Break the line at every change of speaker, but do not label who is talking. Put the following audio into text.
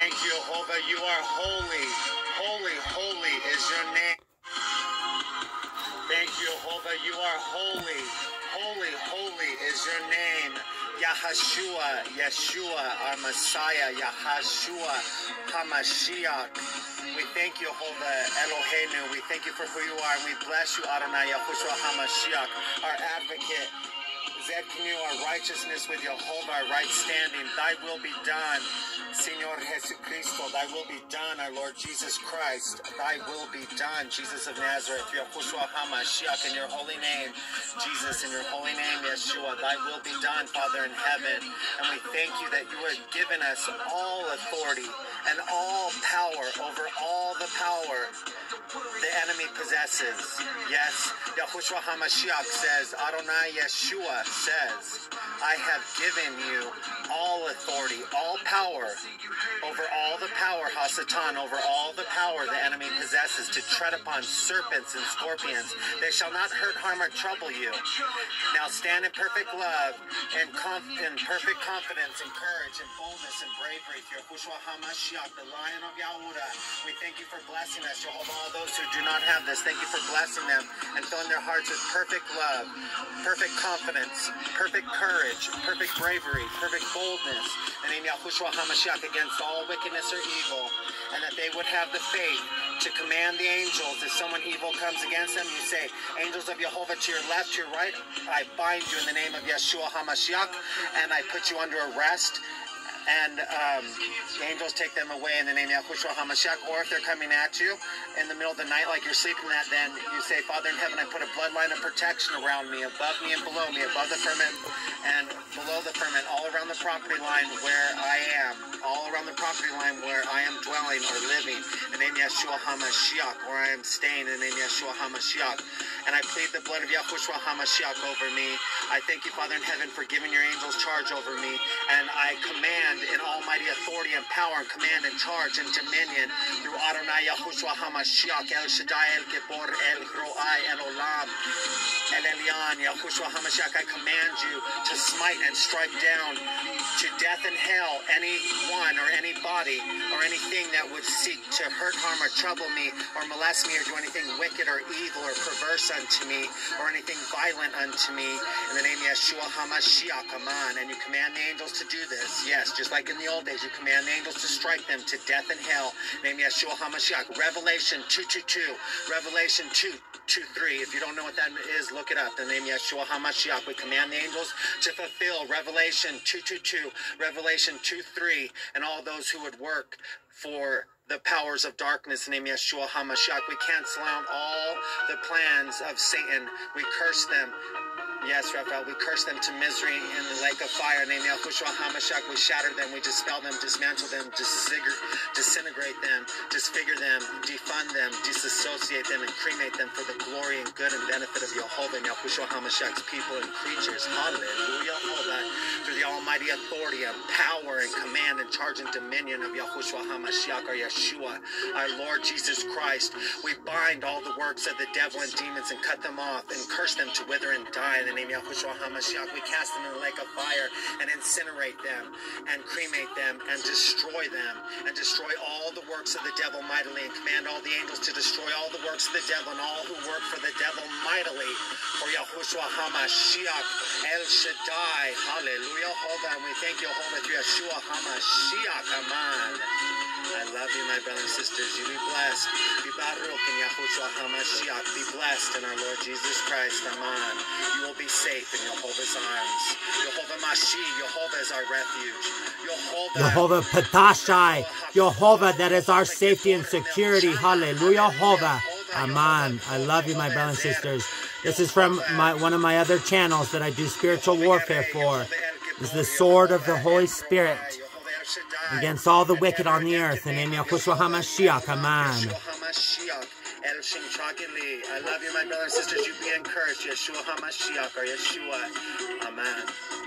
Thank you, Jehovah. You are holy. Holy, holy is your name. Thank you, Jehovah. You are holy. Holy, holy is your name. Yahashua, Yeshua, our Messiah, Yahashua, Hamashiach. We thank you, Jehovah Eloheinu. We thank you for who you are, and we bless you, Adonai Yahushua Hamashiach, our advocate. Tsidkenu, our righteousness with Jehovah, our right standing. Thy will be done. Señor Jesucristo, thy will be done, our Lord Jesus Christ. Thy will be done, Jesus of Nazareth, Yahushua HaMashiach, in your holy name, Jesus, in your holy name, Yeshua, thy will be done, Father in heaven. And we thank you that you have given us all authority and all power over all the power enemy possesses. Yes, Yahushua HaMashiach says, Adonai Yeshua says, I have given you all authority, all power over all the power, Hasatan, over all the power the enemy possesses to tread upon serpents and scorpions. They shall not hurt, harm, or trouble you. Now stand in perfect love and in perfect confidence and courage and boldness and bravery. Yahushua HaMashiach, the Lion of Yahudah. We thank you for blessing us, Jehovah. All those who do not have this, thank you for blessing them and filling their hearts with perfect love, perfect confidence, perfect courage, perfect bravery, perfect boldness. And in Yahushua HaMashiach against all wickedness or evil, and that they would have the faith to command the angels. If someone evil comes against them, you say, Angels of Jehovah to your left, to your right, I bind you in the name of Yeshua HaMashiach, and I put you under arrest and um, angels take them away in the name of Yahushua HaMashiach. Or if they're coming at you in the middle of the night, like you're sleeping that, then you say, Father in heaven, I put a bloodline of protection around me, above me and below me, above the firmament and below the firmament, all around the property line where I am, all around the property line where I am dwelling or living, and in the name of Yeshua HaMashiach, where I am staying, in the name of Yeshua HaMashiach. And I plead the blood of Yahushua HaMashiach over me. I thank you, Father in heaven, for giving your angels charge over me. And I command in almighty authority and power and command and charge and dominion through Adonai Yahushua HaMashiach, El Shaddai, El Gibor, El Roi, El Olam, El Elyon, Yahushua HaMashiach. I command you to smite and strike down death and hell anyone or anybody or anything that would seek to hurt, harm, or trouble me or molest me or do anything wicked or evil or perverse unto me or anything violent unto me. In the name of Yeshua HaMashiach, Aman. And you command the angels to do this. Yes, just like in the old days, you command the angels to strike them to death and hell. Name Yeshua HaMashiach. Revelation 222. Revelation 2. 2 3. If you don't know what that is, look it up. The name Yeshua HaMashiach. We command the angels to fulfill Revelation 222, Revelation 2 3, and all those who would work for the powers of darkness in name Yeshua HaMashiach. We cancel out all the plans of Satan. We curse them. Yes, Raphael, we curse them to misery in the lake of fire. In the name of Yahushua HaMashiach, we shatter them, we dispel them, dismantle them, disintegrate them, disfigure them, defund them, disassociate them, and cremate them for the glory and good and benefit of Jehovah and Yahushua HaMashiach's people and creatures. Hallelujah. Through the almighty authority and power and command and charge and dominion of Yahushua HaMashiach, our Yeshua, our Lord Jesus Christ, we bind all the works of the devil and demons and cut them off and curse them to wither and die the name Yahushua HaMashiach. We cast them in the lake of fire and incinerate them and cremate them and destroy them and destroy all the works of the devil mightily and command all the angels to destroy all the works of the devil and all who work for the devil mightily for Yahushua HaMashiach El Shaddai. Hallelujah. Jehovah. And we thank you, Jehovah, through Yeshua HaMashiach. Amen. I love you, my brothers and sisters. You be blessed. Be Baruch in Yahushua HaMashiach. Be blessed in our Lord Jesus Christ. Amen. You will be safe in Jehovah's arms. Jehovah Maschai. Jehovah is our refuge.
Jehovah Betachai. Jehovah that is our safety and security. Hallelujah. Jehovah. Amen. I love you, my brothers and sisters. This is from my one of my other channels that I do spiritual warfare for. This is the sword of the Holy Spirit against all the wicked on the earth. In the name of Yahushua HaMashiach, Amen.
I love you, my brothers and sisters. You be encouraged. Yeshua HaMashiach or Yeshua. Amen.